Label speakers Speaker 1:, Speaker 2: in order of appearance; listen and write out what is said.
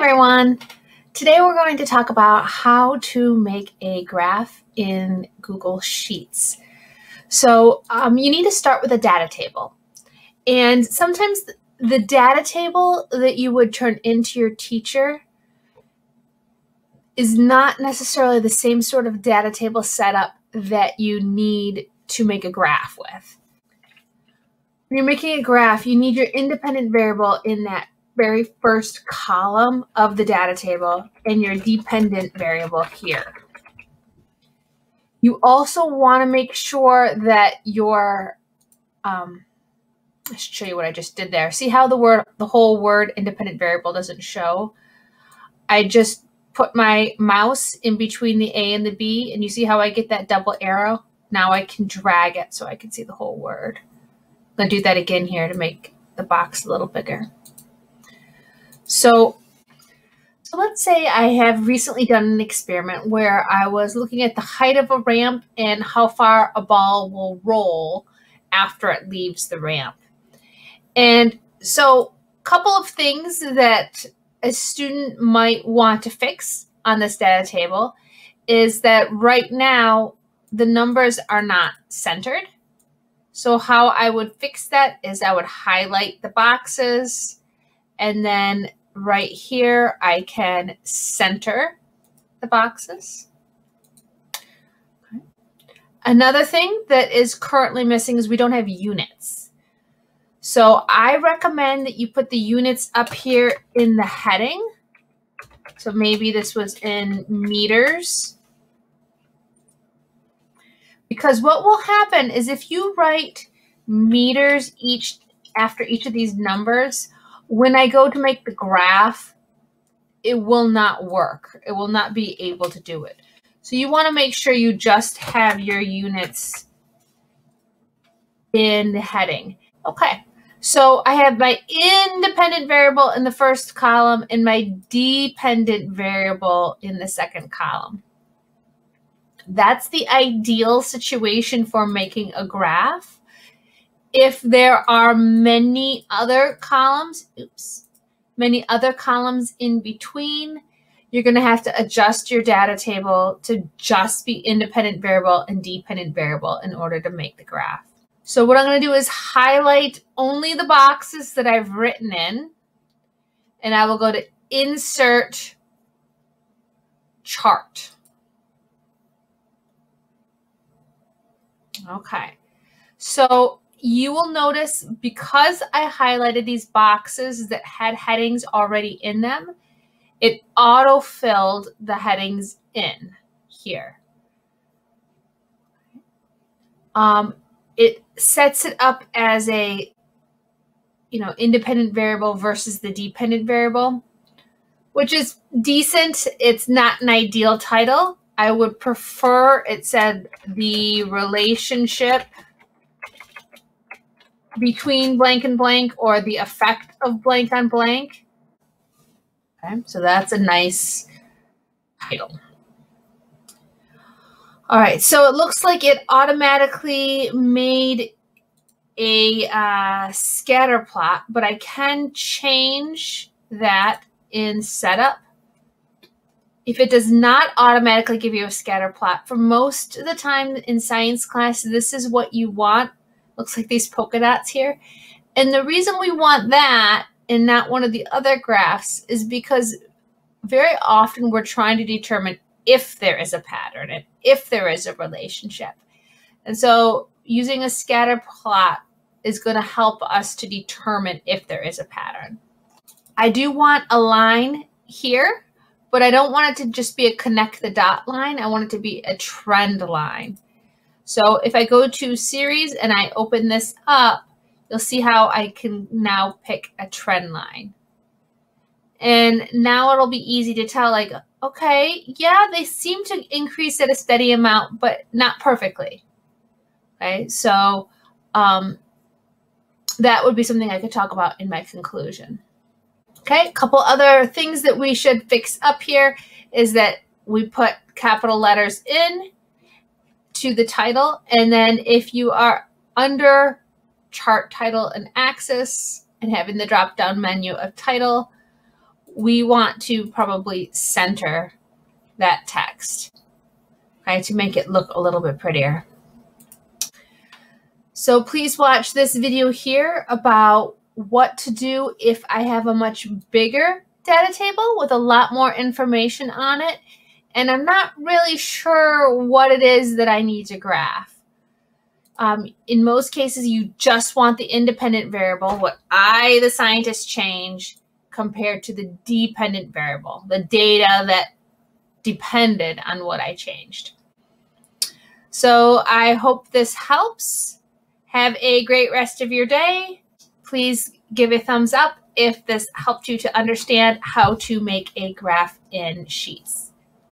Speaker 1: everyone! Today we're going to talk about how to make a graph in Google Sheets. So um, you need to start with a data table. And sometimes the data table that you would turn into your teacher is not necessarily the same sort of data table setup that you need to make a graph with. When you're making a graph, you need your independent variable in that very first column of the data table and your dependent variable here. You also want to make sure that your, um, should show you what I just did there. See how the word, the whole word independent variable doesn't show? I just put my mouse in between the A and the B and you see how I get that double arrow? Now I can drag it so I can see the whole word. I'm going to do that again here to make the box a little bigger. So, so let's say I have recently done an experiment where I was looking at the height of a ramp and how far a ball will roll after it leaves the ramp. And so a couple of things that a student might want to fix on this data table is that right now the numbers are not centered. So how I would fix that is I would highlight the boxes and then right here, I can center the boxes. Another thing that is currently missing is we don't have units. So I recommend that you put the units up here in the heading. So maybe this was in meters. Because what will happen is if you write meters each after each of these numbers, when I go to make the graph, it will not work. It will not be able to do it. So you want to make sure you just have your units in the heading. Okay, so I have my independent variable in the first column and my dependent variable in the second column. That's the ideal situation for making a graph if there are many other columns, oops, many other columns in between, you're going to have to adjust your data table to just be independent variable and dependent variable in order to make the graph. So what I'm going to do is highlight only the boxes that I've written in, and I will go to Insert Chart. Okay. So you will notice because I highlighted these boxes that had headings already in them, it auto-filled the headings in here. Um, it sets it up as a, you know, independent variable versus the dependent variable, which is decent. It's not an ideal title. I would prefer it said the relationship between blank and blank or the effect of blank on blank. Okay, so that's a nice title. All right, so it looks like it automatically made a uh, scatter plot, but I can change that in setup. If it does not automatically give you a scatter plot, for most of the time in science class, this is what you want looks like these polka dots here. And the reason we want that and not one of the other graphs is because very often we're trying to determine if there is a pattern and if there is a relationship. And so using a scatter plot is going to help us to determine if there is a pattern. I do want a line here, but I don't want it to just be a connect the dot line. I want it to be a trend line. So if I go to series and I open this up, you'll see how I can now pick a trend line. And now it'll be easy to tell like, okay, yeah, they seem to increase at a steady amount, but not perfectly. Okay, so um, that would be something I could talk about in my conclusion. Okay, a couple other things that we should fix up here is that we put capital letters in to the title. And then if you are under chart title and axis and having the drop down menu of title, we want to probably center that text, okay, to make it look a little bit prettier. So please watch this video here about what to do if I have a much bigger data table with a lot more information on it and I'm not really sure what it is that I need to graph. Um, in most cases, you just want the independent variable, what I, the scientist, change compared to the dependent variable, the data that depended on what I changed. So I hope this helps. Have a great rest of your day. Please give a thumbs up if this helped you to understand how to make a graph in Sheets.